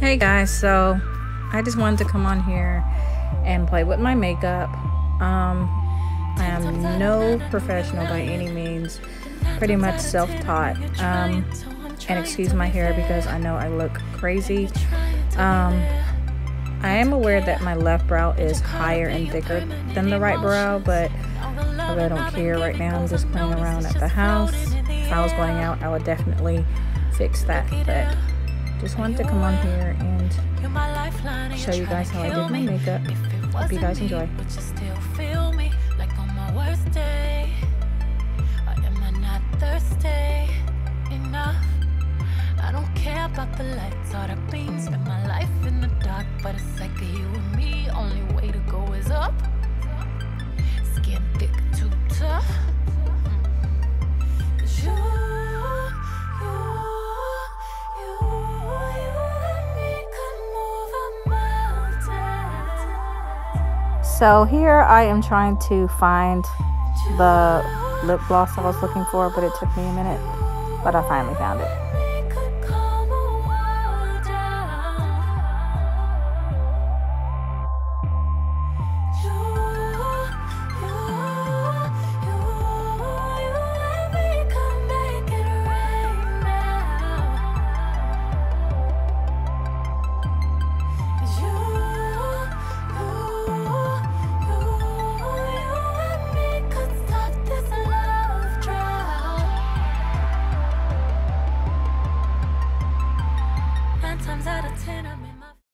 Hey guys, so I just wanted to come on here and play with my makeup. Um, I am no professional by any means, pretty much self-taught. Um, and excuse my hair because I know I look crazy. Um, I am aware that my left brow is higher and thicker than the right brow, but I really don't care right now. I'm just playing around at the house. If I was going out, I would definitely fix that. But just wanted to come on here and show you guys how I did my makeup. Hope you guys enjoy. about the lights or the beams. My life in the dark, but it's like you and me. Only way to go is up. So here I am trying to find the lip gloss I was looking for, but it took me a minute, but I finally found it. times out of ten, I'm